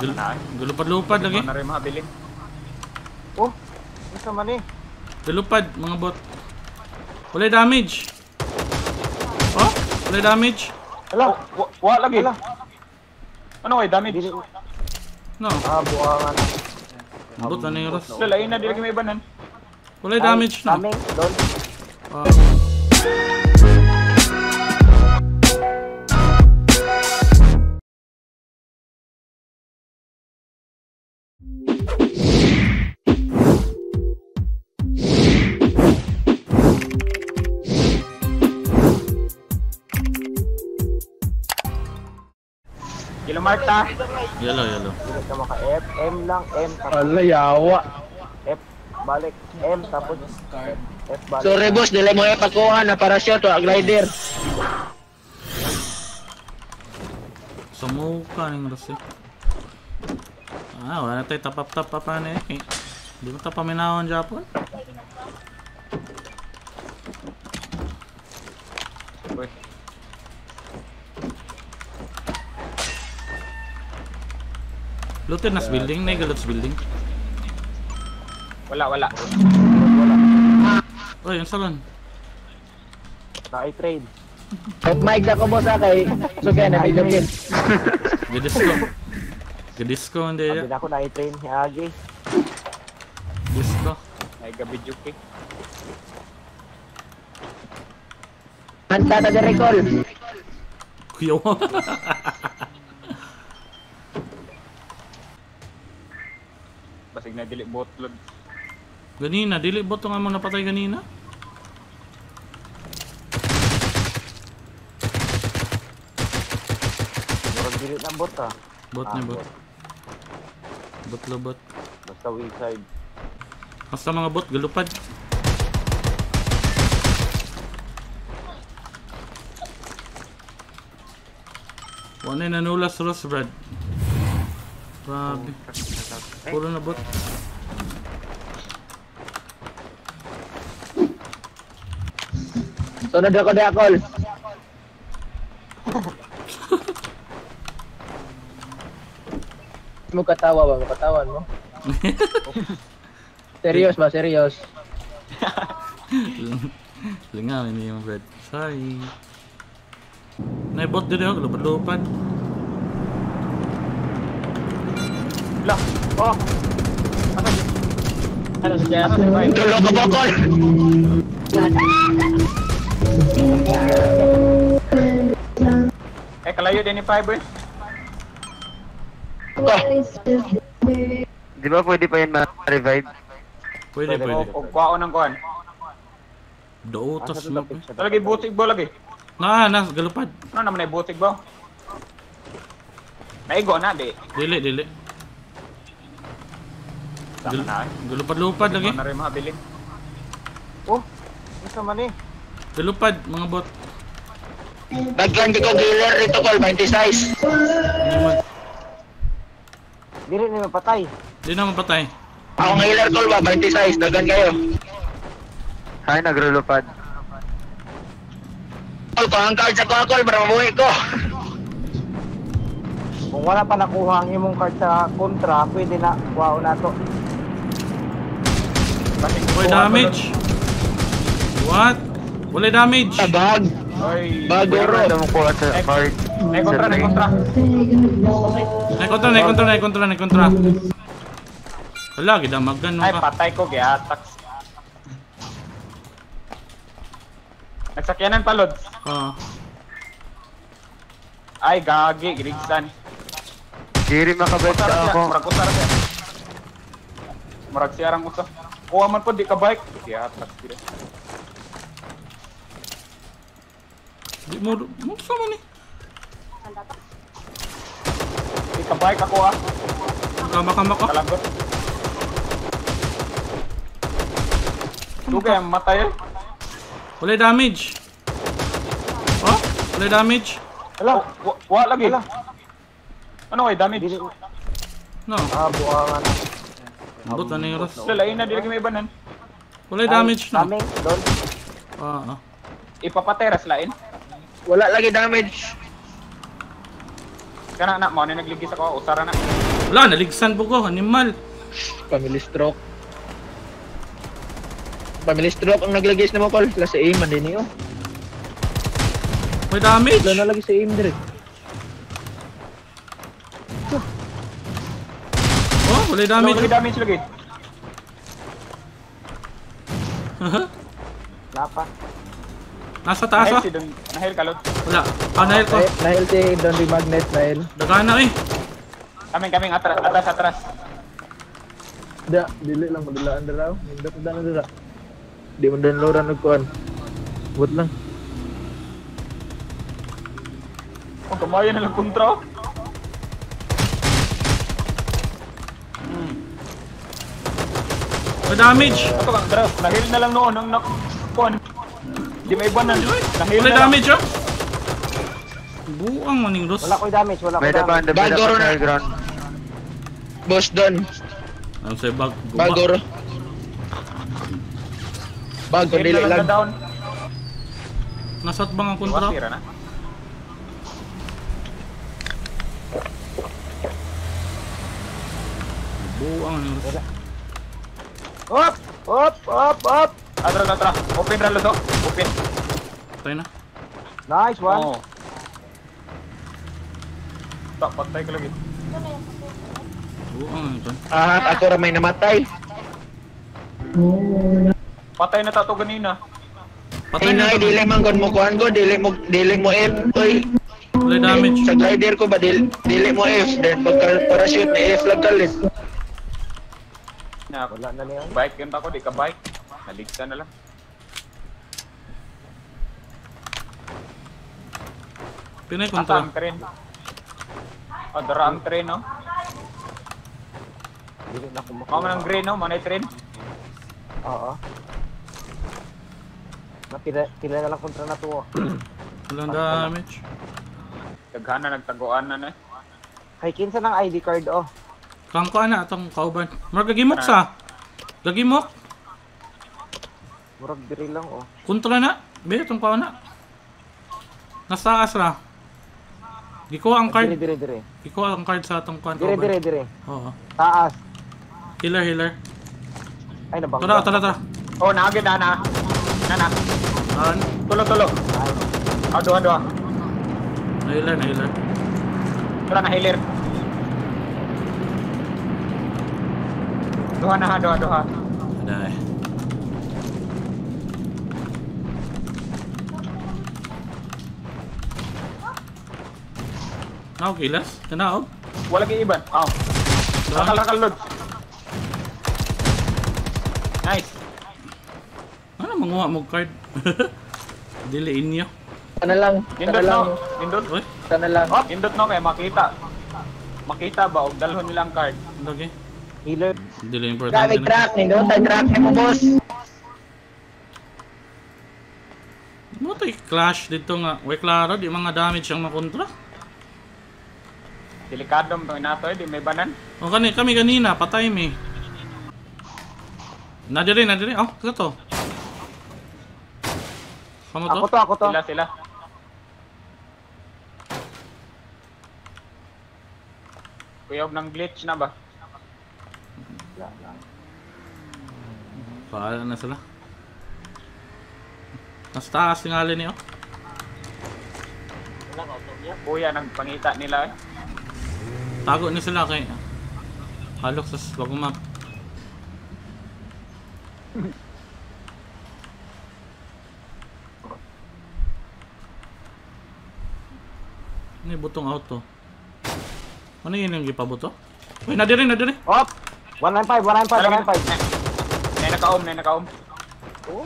Gul na. gulupad-lupad lagi. Ano rin. Oh, isa man eh. Gulupad, mga bot. Wala damage. Oh, wala damage. Ala, Wa, wa lagi. ala. Ano kay damage? No, Ah, buwangan. bot ano yung ras. Lalain na di lagi may banan. Wala damage no. Kaming, doon. Ah. Kilo mark ta. Yellow, yellow. Dili ka maka F, M lang, M, tapos Ala, yawa. F, balik, M, tapos F, F, balik. Sorry boss, dili mo ipakuha na para siya to, glider. Sumuka ng eh. Ah, wala na tayo tapap-tapapan eh. eh. Di mo tapaminawan Japon? Uy. Lutin nas building, na galots building. Wala, wala. Oh, yung salon. Na-trade. At mic na ko boss ah, kay so kaya na video game. Gadisco. Gadisco hindi Sabi ya. na ako na-train ni Agi. Disco. Ay gabi juki. Manta ta di recall. Kuyaw. Basig na dili botlod. ganina, dili bot nga mo napatay ganina. Murag dili na bot ah. Bot Ah, niya bot. Bot lo bot. Basta weak side. Basta mga bot, galupad. Wala na nanulas Ross, Brad. Grabe. Puro na bot. Sunod ako di akol. mo katawa ba? Katawan mo? serious ba? Serious? Lingaw, hindi yung Brad. Sorry. Naibot din ako, lupad-lupad. La. Oh. Ano si? Ano si Jaya? Ano si Bay? Tulo ka bokol! Eh kalayo din ni Fiber. Di ba pwede pa yan ma-revive? Pwede, Pwede. Og kwao ng mo. sa picture? Talagi butig ba lagi? Na, na, galupad. Ano naman ay butig ba? Naigo na di. Dili, dili. Gul- na. Galupad-lupad lagi. Ano rin. Oh, isa man eh. Galupad, mga bot. Daghan di ko killer dito kol, 20 size. Dili na mapatay. Hindi naman patay. Ako ng healer kol ba, 20 size. Daghan kayo. Ay, nagrulupad. Kol, pang card sa ko kol, para mabuhi ko. Kung wala pa nakuha ang imong card sa kontra, pwede na kuha na to. Wala kuha damage. What? Wala damage. Tabag. tulad. Oy. Bagoro. Ito mo kuha sa card. Nay kontra, nay kontra. Naikontra, naikontra, naikontra, naikontra. Wala, gidamagan mo Ay ka. patay ko giatak. Nagsakyanan pa Lods. Ah. Ay gagi, girigsan. Giri makabait Usara ka siya, ako. murag usara siya. Murag siya rang usa. Kuha man po di ka bike. Giatak sila. Di mo, mo sama ni. Di ka bike ako ah. Kama-kama ka. Kalagot. Dugay ang matay eh. Wala damage. Oh? Wala damage. Ala, Wa, wa lagi. ala. Ano kay damage? No. Ah, buwangan. Bot ano yung ras. Lalain na di lagi may banan. Wala damage no. Kaming, doon. Ah, ah. Ipapateras lain. Wala lagi damage. Kana na mo na nagligis ako usara na. Wala, naligsan po ko. Animal. Family stroke. Family stroke ang naglagay na mo, Col. Wala sa aim, man din yun. May damage. Wala na lagi sa aim direct. Oh, wala Damage. damage. damage lagi. Napa. Nasa taas ah. Nahil kalot. Wala. Ah, nahil ko. Nahil si Don the Magnet, Nahil. Dagana eh. Kaming kaming atras atas atras. Da, dili lang madulaan na raw. Hindi ko na dira. Di mo dan loran nagkuan. Buat lang. Oh, kumaya na lang kontra. May damage. Ato kang bro. Nahil na lang noon ang nak kuan. Di may iban na. Nahil na lang. damage oh. Buang maning Rus. Wala ko'y damage, wala daban, damage. may Bagoro daban na. ground. Boss Don. Ano sa'yo bag? guba. Bagor. Bago, dili lang down. Nasat bang ang kontra? Buang maning Rus. Hop! Hop! Hop! Hop! Atras atras. Open ralo to. Open. Tayo na. Nice one. Oo. Tak patay ka lagi. Maning Rus. Ah, ako ra may namatay. Patay na tato ganina. Patay Ay na. na, dili man kon mo kuan ko, dili mo dili mo F. Oy, Wala damage. sa glider ko ba dili, dili mo F. Then pagka parachute ni F lang kalit. Na Wala na niya. bike yun ako, di ka bike. Naligsan na lang. Pinay kontra. ang train? O, dara ang train, no? Dili na. Mama ng green, no? Manay train. Oo. Napila pila na lang kontra na to. oh. Walang damage. Daghana nagtaguan na na. Kay kinsa ng ID card oh. Kang ko ana atong kauban. Murag gagimok sa. Gagimok. Murag diri lang oh. Kontra na. Be itong kao na. Nasa taas ra. Giko ang Dire card. dire dire. Giko ang card sa atong kan Dire dire dire. Oo. Taas. Healer healer. Ay nabangga. Tara tara tara. Oh, naagid na na. Na na. An. Tulo, tulo. Ah, duha, duha. Na healer na healer. Tara na, healer. Duha na ha, duha, duha. Dai. Now kilas. Tanaog. Wala kay iban. Oh. Rakal, rakal, load. Nice. Ano manguha mo card? Dili inyo. Sana lang, lang, no? Nindot. Oy, sana lang. Oh, nindot, no? Kaya makita. Makita ba? O dalhon nilang card. lagi. Healer. Dili importante. na. crack, nindot, ay crack ni mo boss. Mo tay clash dito nga. Way klaro di mga damage ang makontra. Delikado mo inato, eh. Di may banan. O kani kami kanina patay mi. Na diri na diri. Oh, kato to. Kamo to? Ako to, ako to. Sila, sila. Kuyog ng glitch na ba? Paala na sila. Nasa taas tingali niyo. Kuya, nagpangita nila eh. Tago ni sila kay Halok sa bagong map. Ano yung butong auto? Ano yun yung gipabuto? Uy, nadiri, nadiri! Hop! 195, 195, 195. Nay naka-om, nay naka-om. Oh,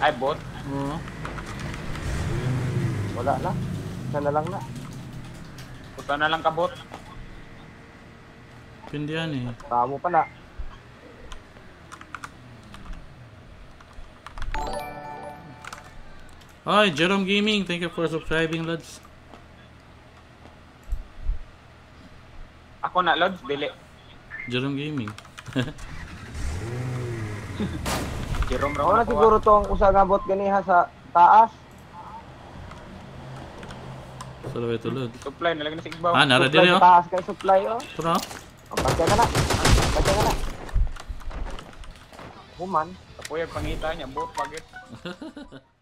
Ay, bot. Oo. wala na. Isa na lang na. Punta na lang ka, bot. Pindi yan eh. Tamo pa na. Hi, Jerome Gaming. Thank you for subscribing, lads. Ako na, Lods, dili. Jerome Gaming. Jerome Ako raw na siguro tong usa nga bot ganiha sa taas. Sulaway tulog. Supply, nalagyan na sa igbaw. Ah, nara sa oh. taas kay supply oh. Pero, Ang Patya ka na. Patya ka na. Human. Kapuyag pangita niya, boat pagit.